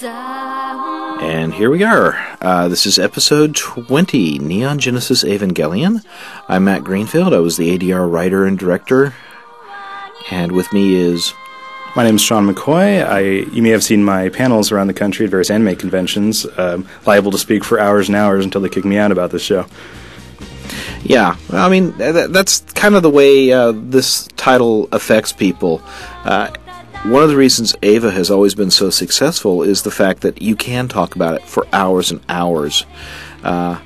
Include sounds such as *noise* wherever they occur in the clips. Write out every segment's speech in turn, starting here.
And here we are. Uh, this is episode 20, Neon Genesis Evangelion. I'm Matt Greenfield. I was the ADR writer and director. And with me is. My name is Sean McCoy. I, you may have seen my panels around the country at various anime conventions, um, liable to speak for hours and hours until they kick me out about this show. Yeah, I mean, that's kind of the way uh, this title affects people. Uh, one of the reasons Eva has always been so successful is the fact that you can talk about it for hours and hours. Uh,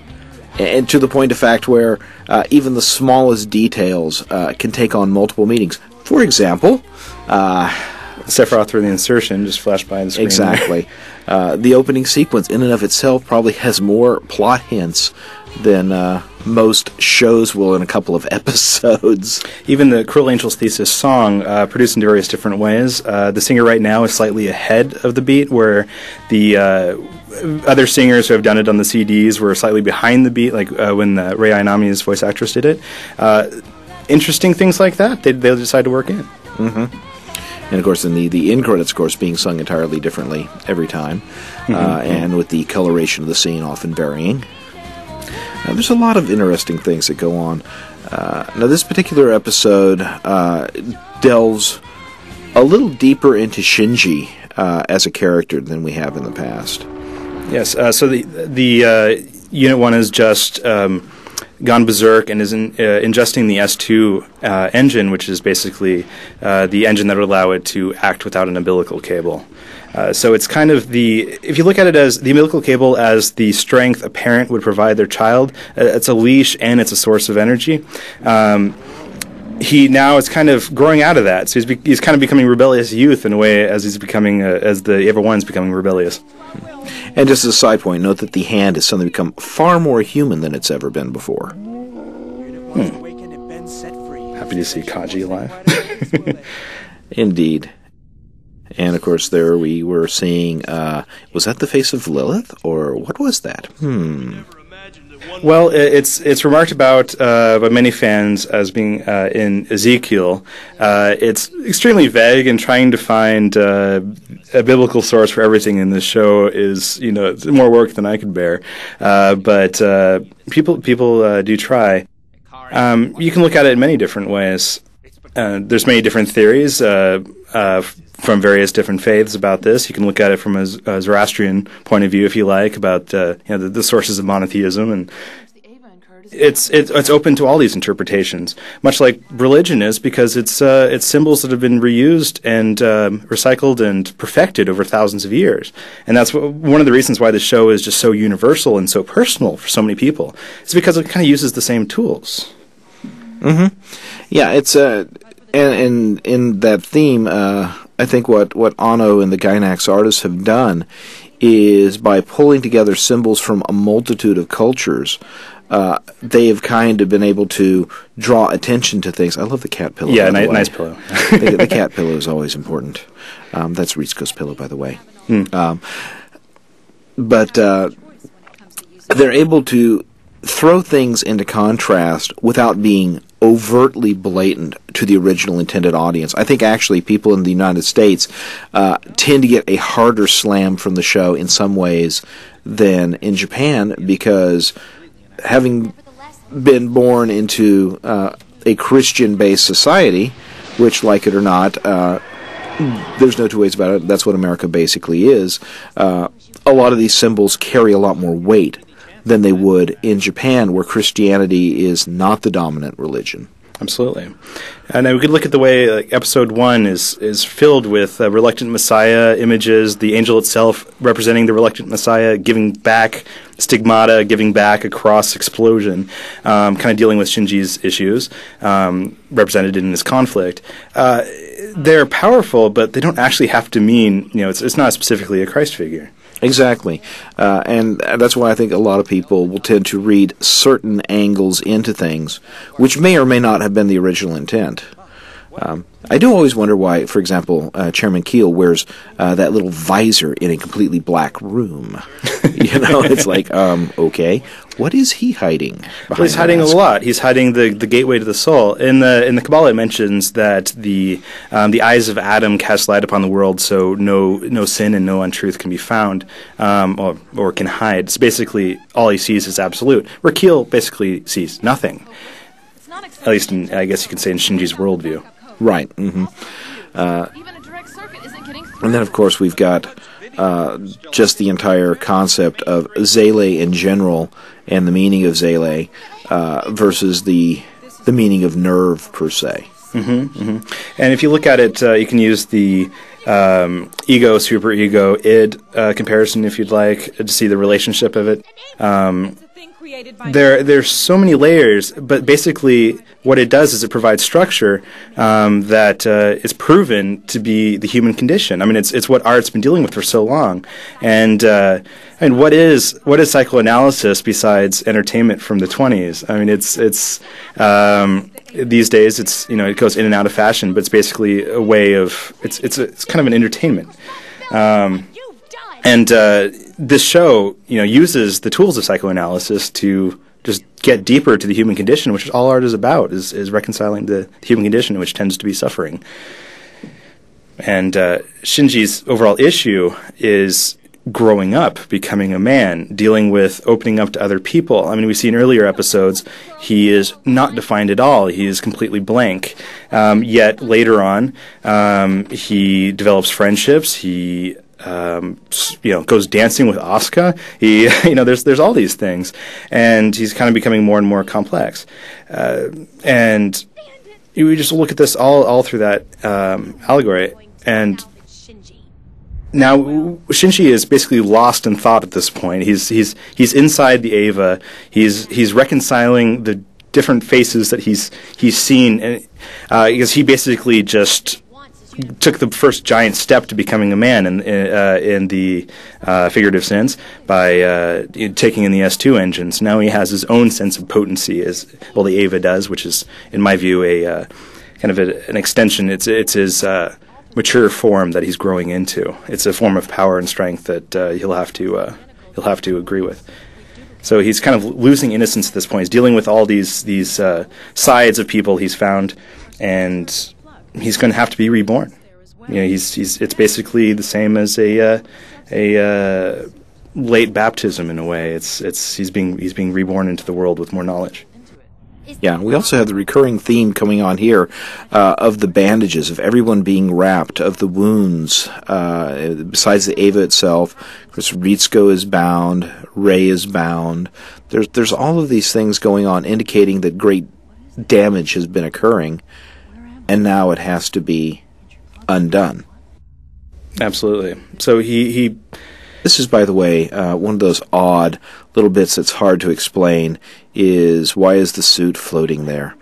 and to the point of fact where uh, even the smallest details uh, can take on multiple meanings. For example, uh, Sephiroth through the insertion just flashed by the screen. Exactly. Uh, the opening sequence, in and of itself, probably has more plot hints than uh, most shows will in a couple of *laughs* episodes. Even the Cruel Angel's Thesis song, uh, produced in various different ways. Uh, the singer right now is slightly ahead of the beat, where the uh, other singers who have done it on the CDs were slightly behind the beat, like uh, when uh, Rei Ayanami's voice actress did it. Uh, interesting things like that, they, they'll decide to work in. Mm-hmm. And of course, in the, the in credits, of course, being sung entirely differently every time, mm-hmm. and with the coloration of the scene often varying. Now, there's a lot of interesting things that go on. Uh, now, this particular episode uh, delves a little deeper into Shinji uh, as a character than we have in the past. Yes. Uh, so the the uh, unit one is just. Um, gone berserk and is in, uh, ingesting the S2 uh, engine, which is basically uh, the engine that would allow it to act without an umbilical cable. Uh, so it's kind of the if you look at it as the umbilical cable as the strength a parent would provide their child, uh, it's a leash and it's a source of energy. Um, he now is kind of growing out of that, so he's be- he's kind of becoming rebellious youth in a way as he's becoming uh, as the Eva One's becoming rebellious. And just as a side point, note that the hand has suddenly become far more human than it's ever been before. Hmm. Happy to see Kaji alive. *laughs* Indeed. And of course, there we were seeing. Uh, was that the face of Lilith, or what was that? Hmm. Well, it's it's remarked about uh, by many fans as being uh, in Ezekiel. Uh, it's extremely vague, and trying to find uh, a biblical source for everything in this show is, you know, more work than I could bear. Uh, but uh, people people do try. Um, you can look at it in many different ways. There's many different theories from various different faiths about this. You can look at it from a, a Zoroastrian point of view, if you like, about uh, you know the, the, sources of monotheism, and it's, it's it's open to all these interpretations, much like religion is, because it's uh, it's symbols that have been reused and um, recycled and perfected over thousands of years, and that's one of the reasons why the show is just so universal and so personal for so many people. It's because it kind of uses the same tools. Mm-hmm. Yeah, it's uh, and, and in that theme, uh, I think what, what Anno and the Gainax artists have done is by pulling together symbols from a multitude of cultures, uh, they have kind of been able to draw attention to things. I love the cat pillow. Yeah, ni- nice pillow. *laughs* the, the, cat *laughs* pillow is always important. Um, that's Ritsuko's pillow, by the way. Mm. Um, but uh, they're able to throw things into contrast without being overtly blatant to the original intended audience. I think actually people in the United States uh, tend to get a harder slam from the show in some ways than in Japan because having been born into uh, a Christian based society, which, like it or not, uh, there's no two ways about it, that's what America basically is. Uh, a lot of these symbols carry a lot more weight than they would in Japan, where Christianity is not the dominant religion. Absolutely, and we could look at the way like, episode one is is filled with uh, reluctant Messiah images, the angel itself representing the reluctant Messiah, giving back stigmata, giving back a cross explosion, um, kind of dealing with Shinji's issues um, represented in this conflict. Uh, they're powerful, but they don't actually have to mean you know it's it's not specifically a Christ figure. Exactly. Uh, and that's why I think a lot of people will tend to read certain angles into things, which may or may not have been the original intent. Um, I do always wonder why, for example, uh, Chairman Keel wears uh, that little visor in a completely black room. *laughs* you know, it's like, um, okay, what is he hiding? Well, he's hiding a lot. He's hiding the, the gateway to the soul. In the in the Kabbalah, it mentions that the um, the eyes of Adam cast light upon the world, so no no sin and no untruth can be found um, or or can hide. So basically, all he sees is absolute. Where Keel basically sees nothing. At least, in, I guess you could say in Shinji's worldview. Right. Mm-hmm. Uh, and then, of course, we've got uh, just the entire concept of Seele in general and the meaning of Seele uh, versus the the meaning of NERV per se. Mm-hmm, mm-hmm. And if you look at it, uh, you can use the um, ego, super ego, id uh, comparison if you'd like to see the relationship of it. Um, there there's so many layers, but basically what it does is it provides structure um, that uh, is proven to be the human condition. I mean, it's it's what art's been dealing with for so long, and uh, and what is what is psychoanalysis besides entertainment from the 20s? I mean, it's it's um, these days it's you know it goes in and out of fashion, but it's basically a way of it's it's a, it's kind of an entertainment. Um, and uh, this show, you know, uses the tools of psychoanalysis to just get deeper to the human condition, which is all art is about, is, is reconciling the, human condition, which tends to be suffering. And uh, Shinji's overall issue is growing up, becoming a man, dealing with opening up to other people. I mean, we see in earlier episodes, he is not defined at all. He is completely blank. Um, yet later on, um, he develops friendships. He um, you know, goes dancing with Asuka. He, *laughs* you know, there's there's all these things, and he's kind of becoming more and more complex. Uh, and you just look at this all all through that um, allegory, and now Shinji is basically lost in thought at this point. He's he's he's inside the Eva. He's he's reconciling the different faces that he's he's seen, and uh, because he basically just took the first giant step to becoming a man in uh, in the uh, figurative sense by uh, taking in the S2 engines. Now he has his own sense of potency, as well the Eva does, which is, in my view, a uh, kind of a, an extension. It's it's his uh, mature form that he's growing into. It's a form of power and strength that uh, he'll have to he'll have to agree with. So he's kind of losing innocence at this point. He's dealing with all these these sides of people he's found, and he's going to have to be reborn. You know, he's he's it's basically the same as a uh, a uh, late baptism in a way. It's it's he's being he's being reborn into the world with more knowledge. Yeah, we also have the recurring theme coming on here uh, of the bandages, of everyone being wrapped, of the wounds. Uh, besides the Eva itself, of course, is bound, Rei is bound. There's there's all of these things going on, indicating that great damage has been occurring and now it has to be undone. Absolutely. So he he. This is, by the way, uh, one of those odd little bits that's hard to explain. Is why is the suit floating there?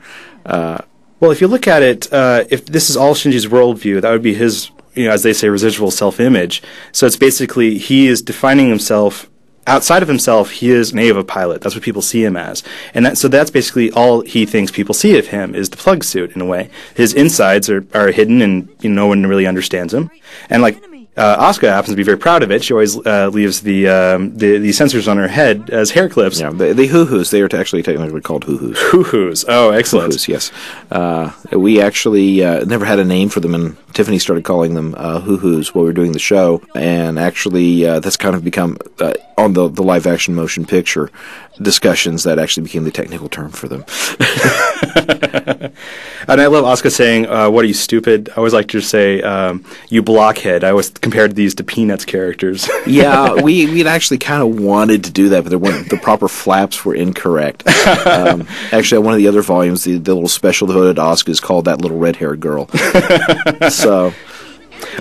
Uh, well, if you look at it, uh, if this is all Shinji's worldview, that would be his, you know, as they say, residual self-image. So it's basically he is defining himself outside of himself, he is an Eva pilot. That's what people see him as, and that, so that's basically all he thinks people see of him is the plug suit in a way. His insides are, are hidden, and you know, no one really understands him. And like uh, Asuka happens to be very proud of it. She always uh, leaves the, um, the the sensors on her head as hair clips. Yeah, the, the hoo-hoos. They are actually technically called hoo-hoos. Hoo-hoos. Oh, excellent. Hoo-hoos, yes. Uh, we actually uh, never had a name for them, and Tiffany started calling them uh, hoo-hoos while we were doing the show. And actually, uh, that's kind of become on the the live action motion picture discussions that actually became the technical term for them. *laughs* *laughs* and I love Asuka saying, uh, "What are you stupid?" I always like to say, um, "You blockhead." I always compared these to Peanuts characters. *laughs* yeah, we *laughs* we'd actually kind of wanted to do that, but there weren't the proper flaps were incorrect. Um, actually, one of the other volumes, the, the little special devoted to Asuka is called "That Little Red Haired Girl." so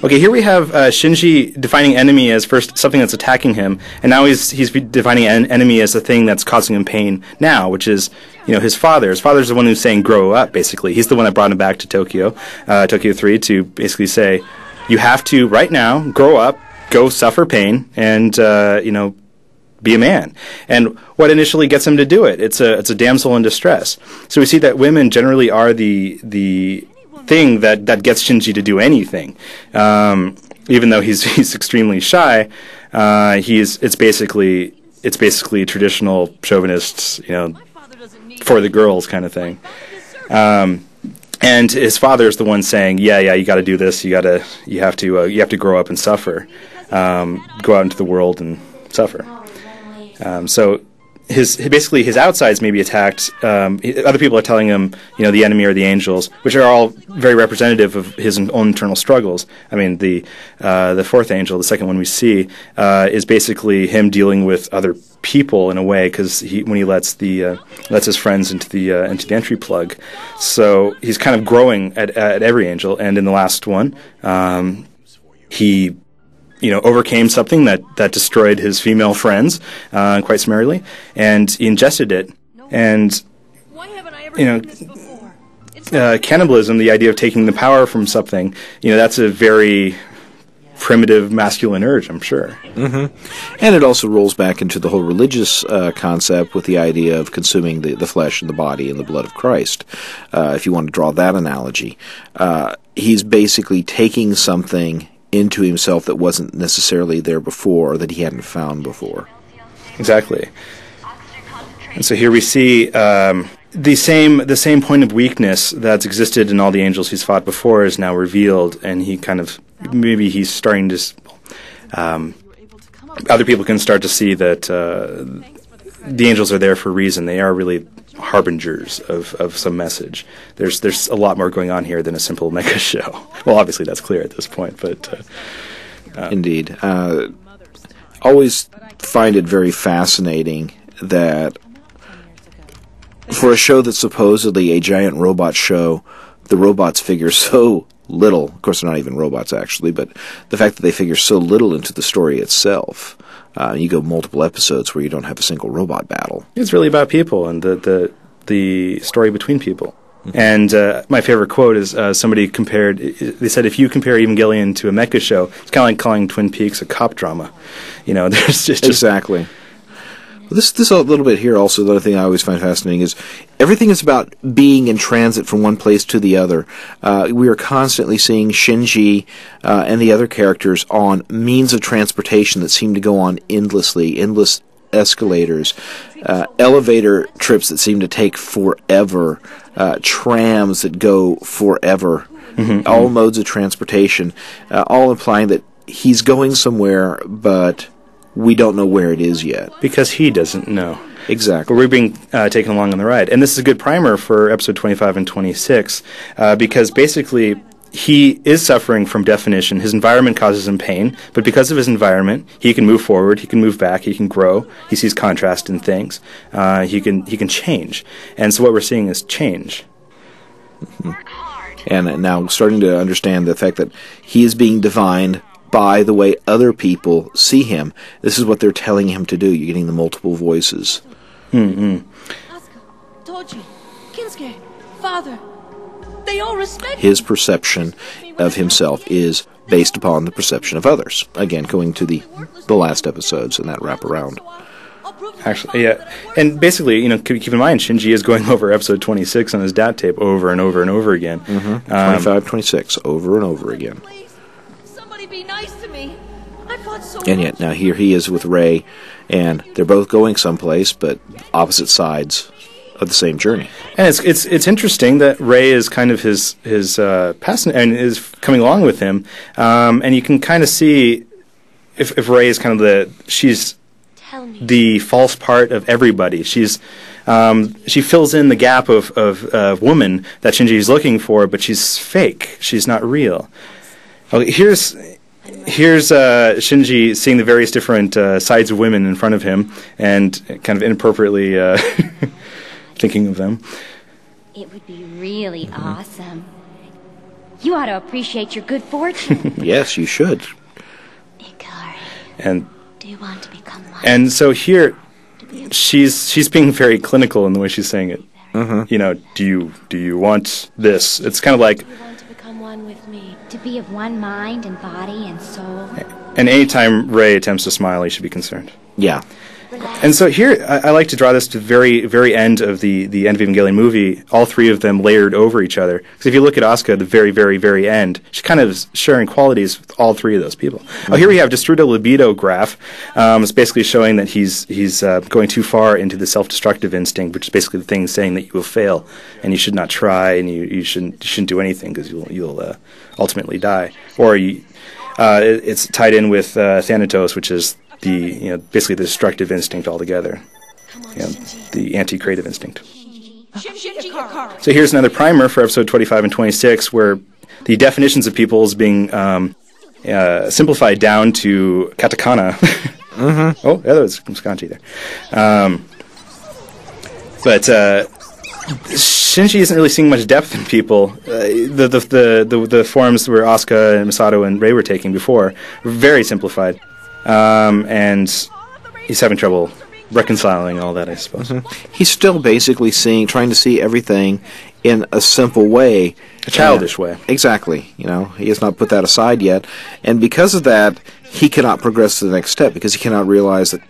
Okay, here we have uh, Shinji defining enemy as first something that's attacking him, and now he's he's defining en- enemy as a thing that's causing him pain now, which is you know his father. His father's the one who's saying grow up. Basically, he's the one that brought him back to Tokyo, uh, Tokyo Three, to basically say you have to right now grow up, go suffer pain, and uh, you know be a man. And what initially gets him to do it? It's a it's a damsel in distress. So we see that women generally are the the thing that, that gets Shinji to do anything. Um, even though he's *laughs* he's extremely shy, uh, he's it's basically it's basically traditional chauvinists, you know, for the girls kind of thing. Um, and his father is the one saying, "Yeah, yeah, you got to do this. You got to, you have to, uh, you have to grow up and suffer, um, go out into the world and suffer." Um, so his basically his outsides may be attacked. Um, other people are telling him, you know, the enemy or the angels, which are all very representative of his own internal struggles. I mean, the uh, the fourth angel, the second one we see, uh, is basically him dealing with other people in a way because he when he lets the uh, lets his friends into the uh, into the entry plug, so he's kind of growing at at every angel. And in the last one, um, he you know, overcame something that, that destroyed his female friends uh, quite summarily, and he ingested it. And, you know, uh, cannibalism, the idea of taking the power from something, you know, that's a very primitive masculine urge, I'm sure. Mm-hmm. And it also rolls back into the whole religious uh, concept with the idea of consuming the, the flesh and the body and the blood of Christ. Uh, if you want to draw that analogy, uh, he's basically taking something into himself that wasn't necessarily there before, or that he hadn't found before. Exactly. And so here we see um, the same the same point of weakness that's existed in all the angels he's fought before is now revealed, and he kind of maybe he's starting to. Um, other people can start to see that uh, the angels are there for a reason. They are really harbingers of, of some message. There's there's a lot more going on here than a simple *laughs* mecha show. Well, obviously that's clear at this point, but uh, uh, indeed, uh, always find it very fascinating that for a show that's supposedly a giant robot show, the robots figure so little. Of course, they're not even robots actually, but the fact that they figure so little into the story itself. Uh, you go multiple episodes where you don't have a single robot battle. It's really about people and the the, the story between people. Mm-hmm. And uh, my favorite quote is uh, somebody compared. They said if you compare Evangelion to a mecha show, it's kind of like calling Twin Peaks a cop drama. You know, *laughs* there's just, just exactly. This this a little bit here also the other thing I always find fascinating is everything is about being in transit from one place to the other. Uh, we are constantly seeing Shinji uh, and the other characters on means of transportation that seem to go on endlessly, endless escalators, uh, elevator trips that seem to take forever, uh, trams that go forever. Mm-hmm. All modes of transportation, uh, all implying that he's going somewhere, but we don't know where it is yet. Because he doesn't know. Exactly. But we're being uh, taken along on the ride. And this is a good primer for episode 25 and 26, uh, because basically he is suffering from definition. His environment causes him pain, but because of his environment, he can move forward, he can move back, he can grow. He sees contrast in things. Uh, he can he can change, and so what we're seeing is change. Mm-hmm. *laughs* And now starting to understand the fact that he is being divined by the way other people see him. This is what they're telling him to do. You're getting the multiple voices. Mm-hmm. Toji, Kensuke, Father, they all respect His perception of himself is based upon the perception of others. Again, going to the the last episodes and that wrap around. Actually, yeah, and basically, you know, keep in mind, Shinji is going *laughs* over episode 26 on his DAT tape over and over and over again. Mm-hmm. Um, 25, 26, over and over again be nice to me. I fought so And yet now here he is with Rei, and they're both going someplace, but opposite sides of the same journey. And it's it's it's interesting that Rei is kind of his his uh, passenger and is coming along with him, um, and you can kind of see if if Rei is kind of the she's the false part of everybody. She's um, she fills in the gap of of uh, woman that Shinji is looking for, but she's fake. She's not real. Okay, here's here's uh, Shinji seeing the various different uh, sides of women in front of him and kind of inappropriately uh, *laughs* thinking of them. It would be really mm-hmm. awesome. You ought to appreciate your good fortune. *laughs* yes, you should. Ikari. And do you want to become one? And so here, she's she's being very clinical in the way she's saying it. Uh-huh. You know, do you do you want this? It's kind of like one with me. To be of one mind and body and soul. And anytime Rei attempts to smile, he should be concerned. Yeah. and so here, I, I like to draw this to the very, very end of the, the end of Evangelion movie, all three of them layered over each other. Because if you look at Asuka at the very, very, very end, she's kind of sharing qualities with all three of those people. Oh, here we have Destrudo libido graph. Um, it's basically showing that he's, he's uh, going too far into the self-destructive instinct, which is basically the thing saying that you will fail and you should not try and you, you, shouldn't, you shouldn't do anything because you'll, you'll uh, ultimately die. Or you, uh, it, it's tied in with uh, Thanatos, which is the you know basically the destructive instinct altogether, you know, the anti-creative instinct. So here's another primer for episode 25 and 26, where the definitions of people is being um, uh, simplified down to katakana. *laughs* Mm-hmm. oh, yeah, that was Skanji there. Um, but uh, Shinji isn't really seeing much depth in people. Uh, the, the, the, the, the forms where Asuka and Misato and Rei were taking before were very simplified. Um, and he's having trouble reconciling all that, I suppose. Mm-hmm. He's still basically seeing, trying to see everything in a simple way, a childish way. Exactly. You know, he has not put that aside yet, and because of that, he cannot progress to the next step because he cannot realize that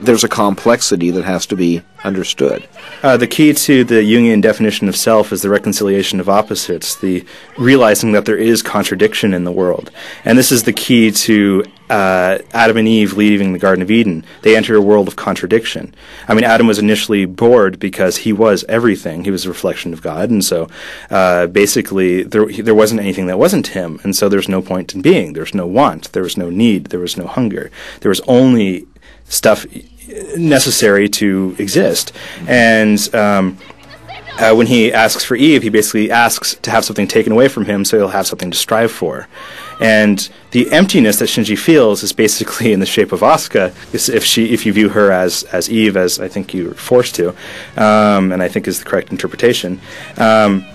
there's a complexity that has to be understood. Uh, the key to the Jungian definition of self is the reconciliation of opposites, the realizing that there is contradiction in the world. And this is the key to uh, Adam and Eve leaving the Garden of Eden. They enter a world of contradiction. I mean, Adam was initially bored because he was everything. He was a reflection of God. And so uh, basically, there, there wasn't anything that wasn't him. And so there's no point in being. There's no want. There was no need. There was no hunger. There was only stuff necessary to exist. And um, uh, when he asks for Eve, he basically asks to have something taken away from him so he'll have something to strive for. And the emptiness that Shinji feels is basically in the shape of Asuka, if she, if you view her as as Eve, as I think you're forced to, um, and I think is the correct interpretation. Um,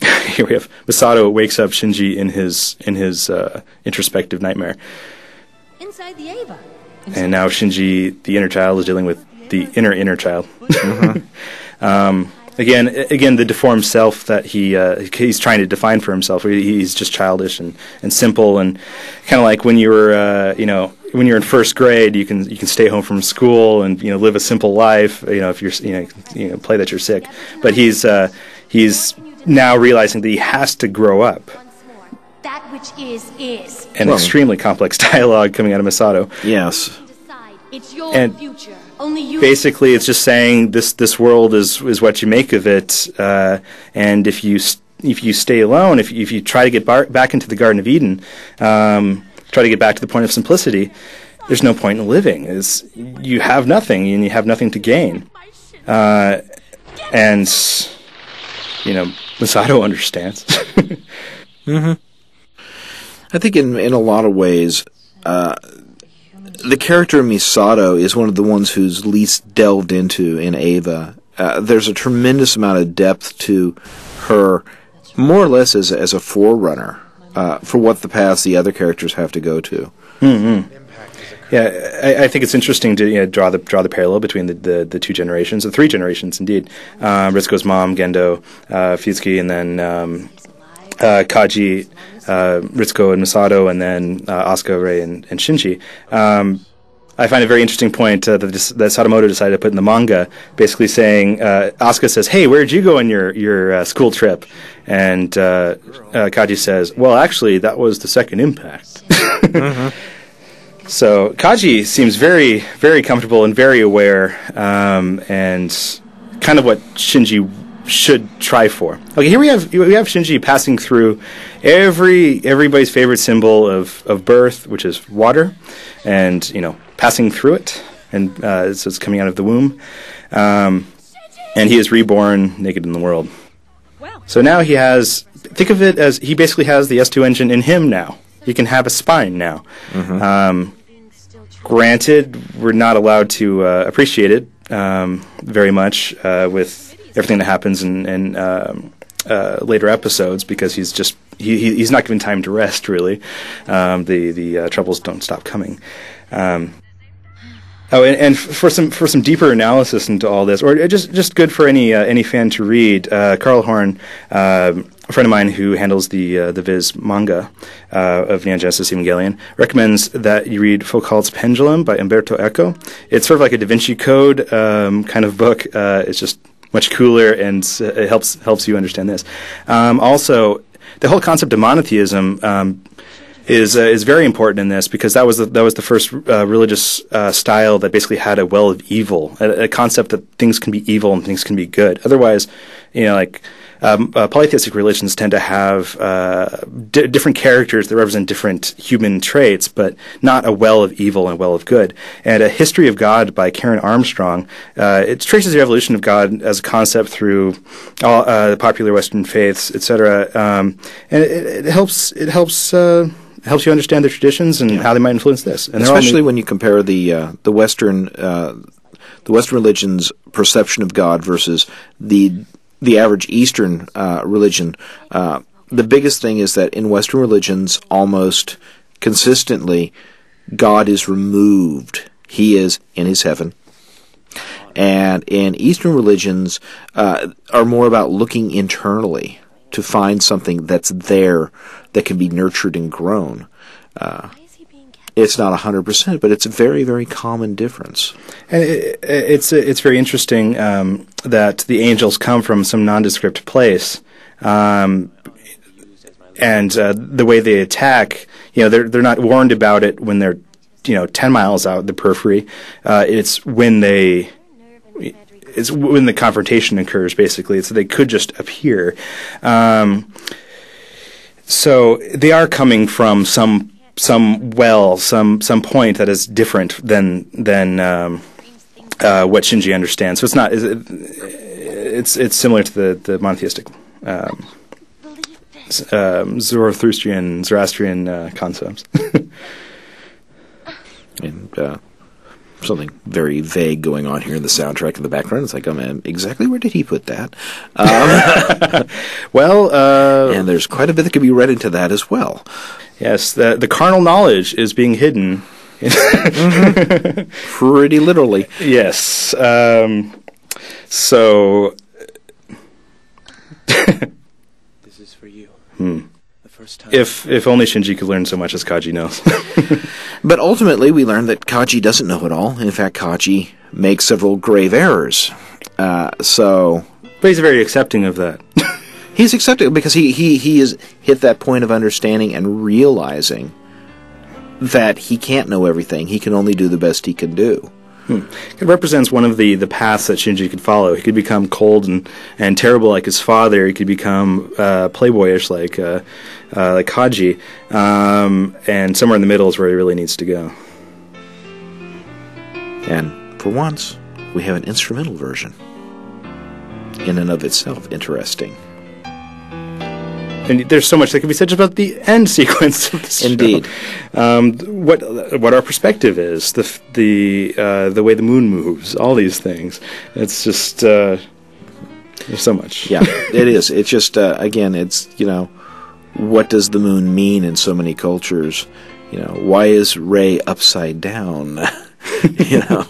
*laughs* here we have Misato wakes up Shinji in his in his uh, introspective nightmare. Inside the Eva. And now Shinji, the inner child, is dealing with the inner inner child. Mm-hmm. *laughs* um, again, again, the deformed self that he uh, he's trying to define for himself. He's just childish and, and simple, and kind of like when you were, uh, you know, when you're in first grade, you can you can stay home from school and you know live a simple life. You know, if you're you know you know play that you're sick, but he's uh, he's now realizing that he has to grow up. That which is is. And well, extremely complex *laughs* dialogue coming out of Misato. Yes. It's your and future. Only you. Basically, it's just saying this this world is is what you make of it, uh, and if you if you stay alone, if if you try to get bar- back into the Garden of Eden, um, try to get back to the point of simplicity, there's no point in living. Is you have nothing and you have nothing to gain, uh, and you know Misato understands. *laughs* mm-hmm. I think in in a lot of ways. Uh, the character Misato is one of the ones who's least delved into in Eva. Uh, there's a tremendous amount of depth to her, more or less as as a forerunner uh, for what the paths the other characters have to go to. Mm-hmm. Yeah, I, I, think it's interesting to you know, draw the draw the parallel between the, the, the two generations, the three generations indeed. Uh, Ritsuko's mom, Gendo, uh, and then um, uh, Kaji uh, Ritsuko and Misato, and then uh, Asuka, Rei, and, and Shinji. Um, I find a very interesting point uh, that, this, that Sadamoto decided to put in the manga, basically saying uh, Asuka says, "Hey, where did you go on your your uh, school trip?" And uh, uh, Kaji says, "Well, actually, that was the second impact." *laughs* mm-hmm. So Kaji seems very very comfortable and very aware, um, and kind of what Shinji should try for. Okay, here we have we have Shinji passing through every everybody's favorite symbol of, of birth, which is water, and you know passing through it, and uh, so it's coming out of the womb, um, and he is reborn naked in the world. So now he has think of it as he basically has the S2 engine in him now. He can have a spine now. Mm-hmm. Um, granted, we're not allowed to uh, appreciate it um, very much uh, with everything that happens in, in um, uh, later episodes because he's just he, he's not given time to rest really. Um, the the uh, troubles don't stop coming. Um, oh, and, and, for some for some deeper analysis into all this, or just just good for any uh, any fan to read, uh, Carl Horn um, a friend of mine who handles the uh, the Viz manga uh, of Neon Genesis Evangelion recommends that you read Foucault's Pendulum by Umberto Eco. It's sort of like a Da Vinci Code um, kind of book. It's just much cooler and it helps helps you understand this. Um, also, the whole concept of monotheism. Um, is uh, is very important in this because that was the, that was the first uh, religious uh, style that basically had a well of evil, a, a, concept that things can be evil and things can be good. Otherwise, you know, like um, uh, polytheistic religions tend to have uh, different characters that represent different human traits, but not a well of evil and a well of good. And a history of God by Karen Armstrong uh, it traces the evolution of God as a concept through all the popular Western faiths, etc. Um, and it, it, helps it helps helps you understand the traditions and yeah. how they might influence this. And especially when you compare the uh, the Western uh, the Western religion's perception of God versus the the average Eastern uh, religion. Uh, the biggest thing is that in Western religions, almost consistently, God is removed. He is in His heaven. And in Eastern religions, uh, are more about looking internally to find something that's there that can be nurtured and grown. Uh, it's not 100%, but it's a very, very common difference. And it, it's, it's very interesting um, that the angels come from some nondescript place. Um, and uh, the way they attack, you know, they're, they're not warned about it when they're, you know, 10 miles out the periphery. Uh, it's when they it's when the confrontation occurs. Basically, so they could just appear. Um, so they are coming from some some well, some some point that is different than than um, uh, what Shinji understands. So it's not. It's it's similar to the the monotheistic. Um, um, Zoroastrian Zoroastrian uh, concepts. *laughs* and uh, something very vague going on here in the soundtrack in the background. It's like, oh man, exactly where did he put that? Um, *laughs* well, uh, and there's quite a bit that can be read into that as well. Yes, the the carnal knowledge is being hidden. mm-hmm. *laughs* Pretty literally. Yes. Um, so. *laughs* this is for you. Hmm first time. If if only Shinji could learn so much as Kaji knows. *laughs* but ultimately, we learn that Kaji doesn't know it all. In fact, Kaji makes several grave errors. Uh, so, but he's very accepting of that. He's accepting because he he he has hit that point of understanding and realizing that he can't know everything. He can only do the best he can do. Hmm. It represents one of the, the paths that Shinji could follow. He could become cold and, and terrible like his father. He could become uh, playboyish like uh, uh, like Kaji. Um, and somewhere in the middle is where he really needs to go. And for once, we have an instrumental version. In and of itself, interesting and there's so much that can be said just about the end *laughs* sequence of the show. Indeed, um, what what our perspective is, the the uh, the way the moon moves, all these things. It's just uh, there's so much. Yeah, it is. It's just uh, again, it's you know, what does the moon mean in so many cultures? You know, why is Rei upside down? *laughs* you know.